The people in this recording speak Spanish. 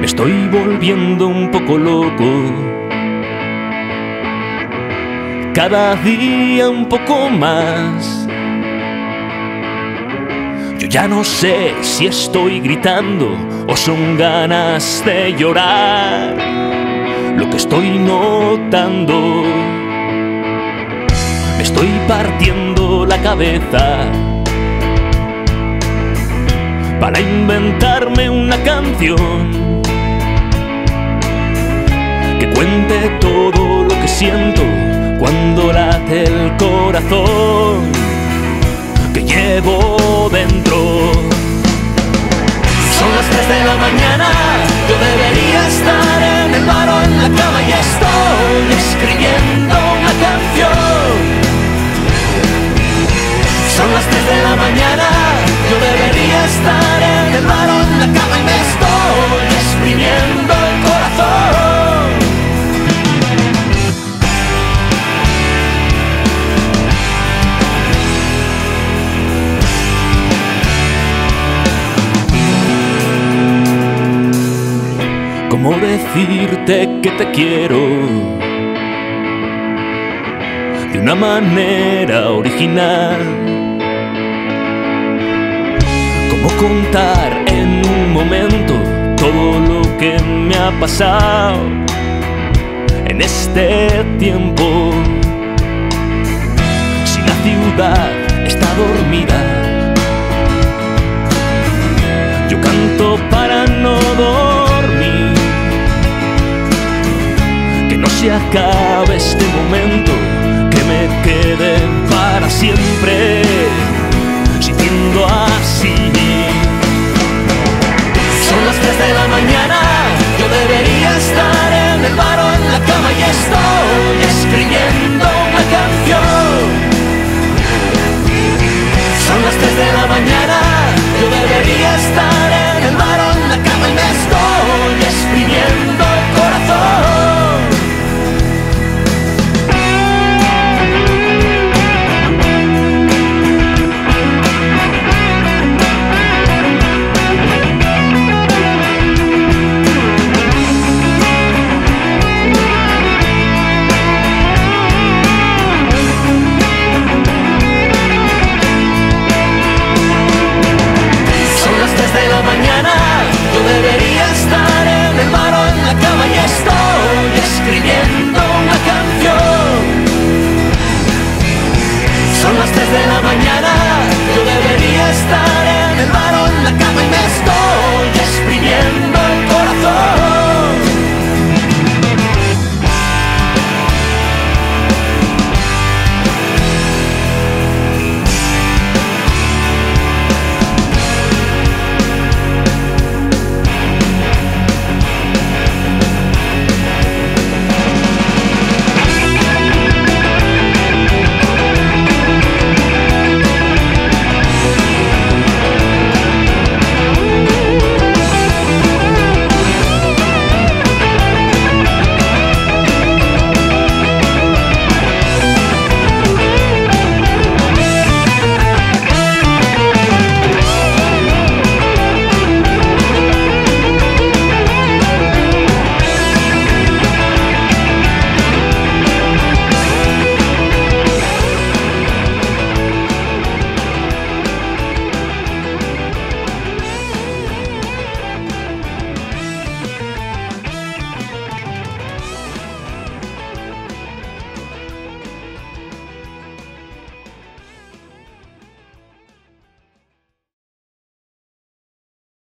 Me estoy volviendo un poco loco. Cada día un poco más. Yo ya no sé si estoy gritando o son ganas de llorar. Lo que estoy notando. Me estoy partiendo la cabeza para inventarme una canción cuente todo lo que siento cuando late el corazón que llevo dentro. Son las 3 de la mañana, decirte que te quiero? De una manera original. ¿Cómo contar en un momento todo lo que me ha pasado en este tiempo? Si la ciudad está dormida, acabe este momento, que me quede para siempre, sintiendo así. Son las 3 de la mañana, yo debería estar en el paro, en la cama y estoy escribiendo una canción. Son las 3 de la mañana, yo debería estar